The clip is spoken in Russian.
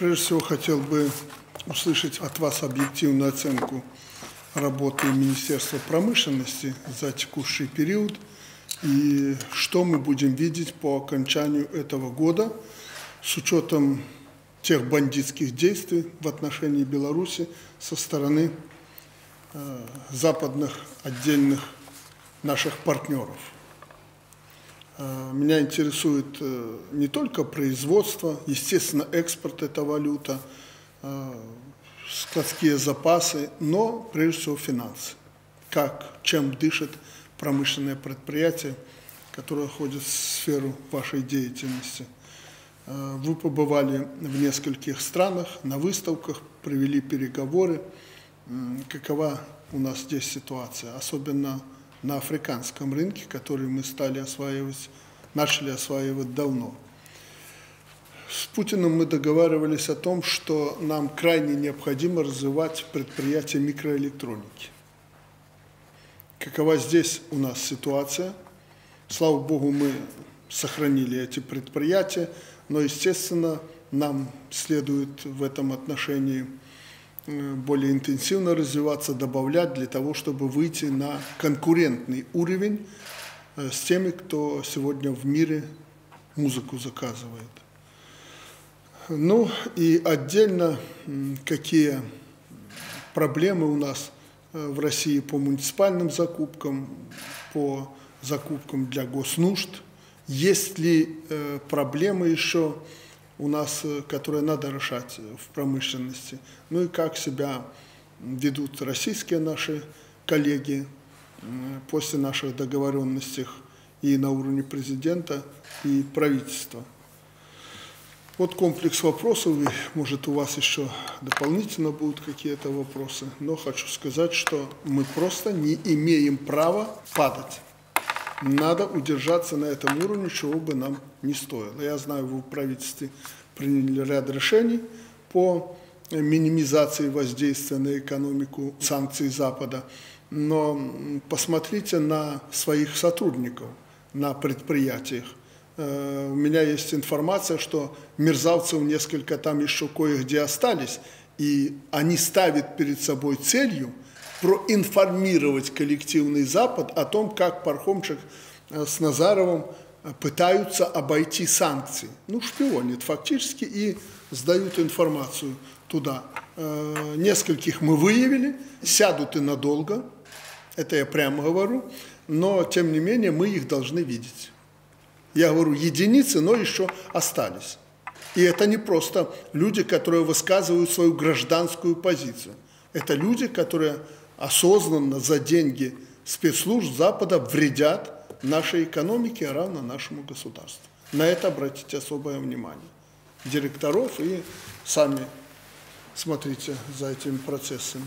Прежде всего хотел бы услышать от вас объективную оценку работы Министерства промышленности за текущий период и что мы будем видеть по окончанию этого года с учетом тех бандитских действий в отношении Беларуси со стороны э, западных отдельных наших партнеров. Э, меня интересует э, не только производство, естественно, экспорт – это валюта, э, складские запасы, но прежде всего финансы. Как, чем дышит промышленное предприятие, которое входит в сферу вашей деятельности. Вы побывали в нескольких странах, на выставках, провели переговоры. Какова у нас здесь ситуация, особенно на африканском рынке, который мы стали осваивать, начали осваивать давно. С Путиным мы договаривались о том, что нам крайне необходимо развивать предприятия микроэлектроники. Какова здесь у нас ситуация? Слава Богу, мы сохранили эти предприятия, но, естественно, нам следует в этом отношении более интенсивно развиваться, добавлять для того, чтобы выйти на конкурентный уровень э, с теми, кто сегодня в мире музыку заказывает. Ну и отдельно, какие проблемы у нас э, в России по муниципальным закупкам, по закупкам для госнужд, есть ли проблемы еще у нас, э, которые надо решать в промышленности. Ну и как себя ведут российские наши коллеги после наших договоренностей и на уровне президента, и правительства. Вот комплекс вопросов, может у вас еще дополнительно будут какие-то вопросы, но хочу сказать, что мы просто не имеем права падать. Надо удержаться на этом уровне, чего бы нам не стоило. Я знаю, вы в правительстве приняли ряд решений по минимизации воздействия на экономику санкций Запада. Но посмотрите на своих сотрудников на предприятиях. Э, у меня есть информация, что мерзавцев несколько там еще кое-где остались, и они ставят перед собой целью – проинформировать коллективный Запад о том, как Пархомчик э, с Назаровым э, пытаются обойти санкции. Ну, шпионят фактически и сдают информацию туда. Э, нескольких мы выявили, сядут и надолго, это я прямо говорю, но, тем не менее, мы их должны видеть. Я говорю, единицы, но еще остались. И это не просто люди, которые высказывают свою гражданскую позицию. Это люди, которые осознанно за деньги спецслужб Запада вредят нашей экономике, а равно нашему государству. На это обратите особое внимание. Директоров и сами смотрите за этими процессами.